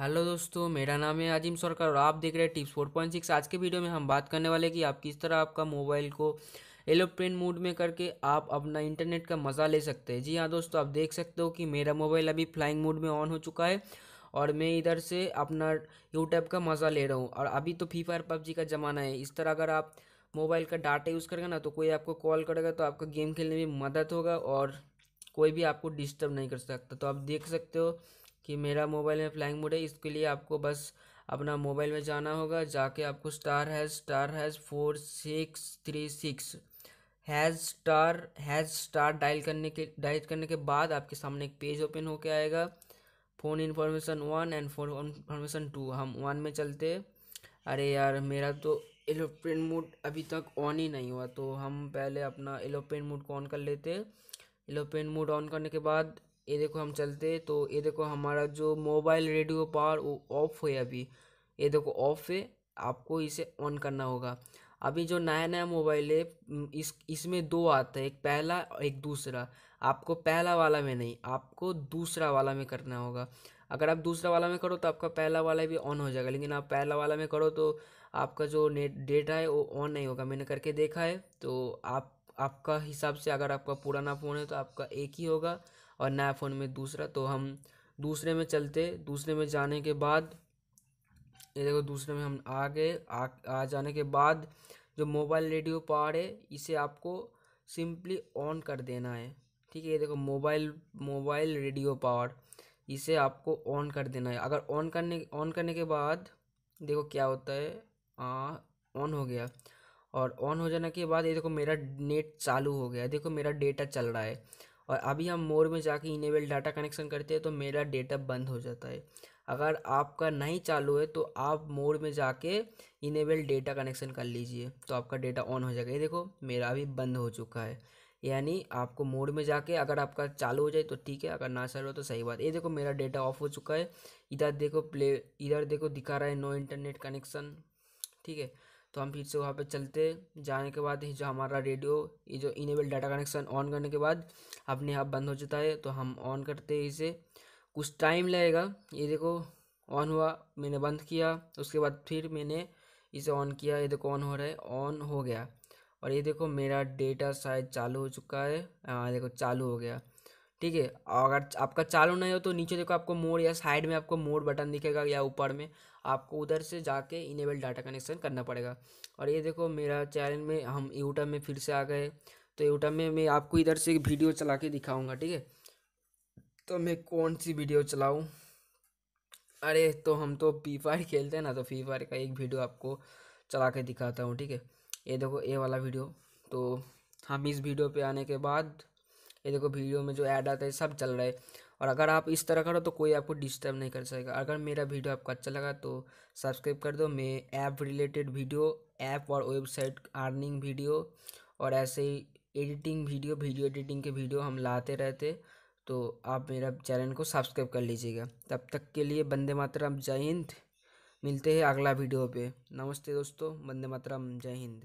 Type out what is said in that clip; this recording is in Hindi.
हेलो दोस्तों, मेरा नाम है आजिम सरकार और आप देख रहे हैं टिप्स फोर पॉइंट सिक्स। आज के वीडियो में हम बात करने वाले कि आप किस तरह आपका मोबाइल को एलोप्लेन मोड में करके आप अपना इंटरनेट का मज़ा ले सकते हैं। जी हाँ दोस्तों, आप देख सकते हो कि मेरा मोबाइल अभी फ्लाइंग मोड में ऑन हो चुका है और मैं इधर से अपना यूट्यूब का मज़ा ले रहा हूँ। और अभी तो फ्री फायर पबजी का ज़माना है। इस तरह अगर आप मोबाइल का डाटा यूज़ करेंगे ना तो कोई आपको कॉल करेगा तो आपका गेम खेलने में मदद होगा और कोई भी आपको डिस्टर्ब नहीं कर सकता। तो आप देख सकते हो कि मेरा मोबाइल में फ्लाइंग मोड है, इसके लिए आपको बस अपना मोबाइल में जाना होगा, जाके आपको star hash star hash four, six, three, six, hash star hash star dial करने के, डायल करने के बाद आपके सामने एक पेज ओपन होके आएगा। Phone information one and phone information two, हम वन में चलते। अरे यार, मेरा तो एलोप्लेन मोड अभी तक ऑन ही नहीं हुआ तो हम पहले अपना एलोप्लेन मोड को ऑन कर लेते। एलोप्लेन मोड ऑन करने के बाद ये देखो हम चलते तो ये देखो हमारा जो मोबाइल रेडियो पावर वो ऑफ़ है अभी। ये देखो ऑफ़ है, आपको इसे ऑन करना होगा। अभी जो नया नया मोबाइल है इस, इसमें दो आता है, एक पहला एक दूसरा। आपको पहला वाला में नहीं, आपको दूसरा वाला में करना होगा। अगर आप दूसरा वाला में करो तो आपका पहला वाला भी ऑन हो जाएगा, लेकिन आप पहला वाला में करो तो आपका जो नेट डेटा है वो ऑन नहीं होगा। मैंने करके देखा है तो आप, आपका हिसाब से अगर आपका पुराना फ़ोन है तो आपका एक ही होगा। और नया फ़ोन में दूसरा तो हम दूसरे में चलते। दूसरे में जाने के बाद ये देखो दूसरे में हम आ गए। आ, आ जाने के बाद जो मोबाइल रेडियो पावर है इसे आपको सिंपली ऑन कर देना है। ठीक है ये देखो मोबाइल मोबाइल रेडियो पावर इसे आपको ऑन कर देना है। अगर ऑन करने ऑन करने के बाद देखो क्या होता है ऑन हो गया। और ऑन हो जाने के बाद ये देखो मेरा नेट चालू हो गया। देखो मेरा डेटा चल रहा है। और अभी हम मोर में जाके इनेबल डाटा कनेक्शन करते हैं तो मेरा डेटा बंद हो जाता है। अगर आपका नहीं चालू है तो आप मोर में जाके इनेबल डेटा कनेक्शन कर लीजिए तो आपका डेटा ऑन हो जाएगा। ये देखो, मेरा अभी बंद हो चुका है। यानी आपको मोड में जाके अगर आपका चालू हो जाए तो ठीक है, अगर ना चालू हो तो सही बात। ये देखो, मेरा डेटा ऑफ़ हो चुका है। इधर देखो प्ले इधर देखो, दिखा रहा है नो इंटरनेट कनेक्शन ठीक है। तो हम फिर से वहाँ पे चलते जाने के बाद जो हमारा रेडियो, ये जो इनेबल डाटा कनेक्शन ऑन करने के बाद अपने आप बंद हो जाता है तो हम ऑन करते इसे। कुछ टाइम लगेगा। ये देखो ऑन हुआ, मैंने बंद किया। उसके बाद फिर मैंने इसे ऑन किया। ये देखो ऑन हो रहा है। ऑन हो गया। और ये देखो, मेरा डेटा शायद चालू हो चुका है। हाँ देखो, चालू हो गया। ठीक है, अगर आपका चालू नहीं हो तो नीचे देखो आपको मोड या साइड में आपको मोड बटन दिखेगा या ऊपर में, आपको उधर से जाके इनेबल डाटा कनेक्शन करना पड़ेगा। और ये देखो मेरा चैनल में हम यूट्यूब में फिर से आ गए तो यूट्यूब में मैं आपको इधर से एक वीडियो चला के दिखाऊँगा, ठीक है? तो मैं कौन सी वीडियो चलाऊँ? अरे तो हम तो फ्री फायर खेलते हैं ना तो फ्री फायर का एक वीडियो आपको चला के दिखाता हूँ, ठीक है? ये देखो, ये वाला वीडियो तो हम इस वीडियो पे आने के बाद ये देखो वीडियो में जो ऐड आता है, सब चल रहा है। और अगर आप इस तरह करो तो कोई आपको डिस्टर्ब नहीं कर सकेगा। अगर मेरा वीडियो आपको अच्छा लगा तो सब्सक्राइब कर दो। मैं ऐप रिलेटेड वीडियो ऐप और वेबसाइट अर्निंग वीडियो और ऐसे ही एडिटिंग वीडियो वीडियो एडिटिंग के वीडियो हम लाते रहते। तो आप मेरा चैनल को सब्सक्राइब कर लीजिएगा। तब तक के लिए बंदे मातरम, जय हिंद। मिलते हैं अगला वीडियो पे। नमस्ते दोस्तों बंदे मातरम, जय हिंद।